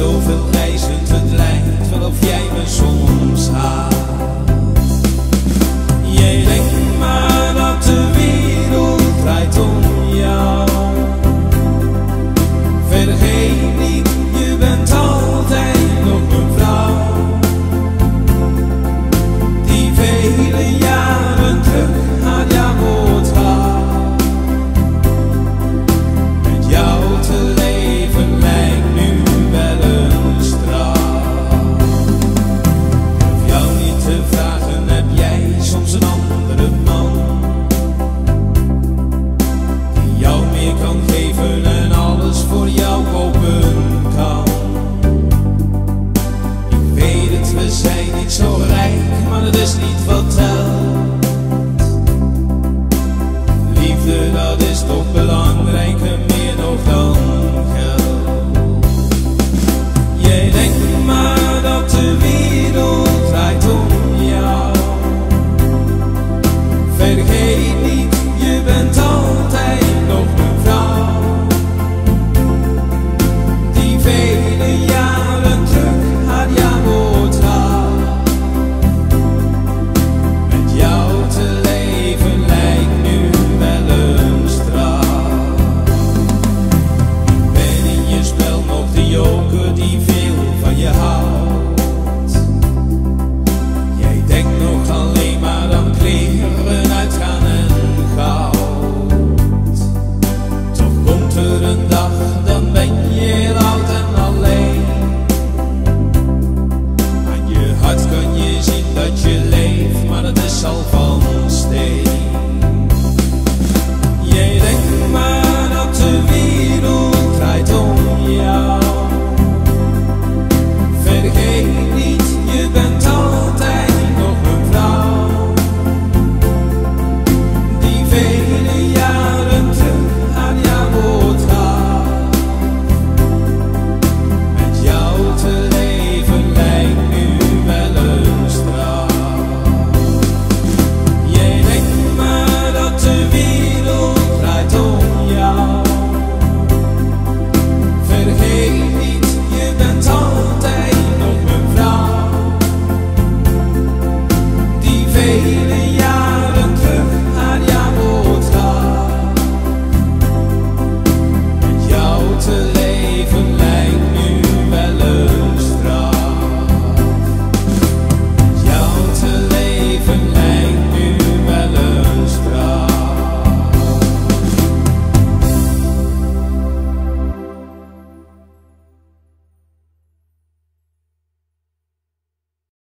over. Niet zo rijk, maar dat is niet wat telt. Liefde, dat is toch belangrijker, meer nog dan geld. Jij denkt maar dat de wereld draait om jou. Vergeet niet. voor een dag.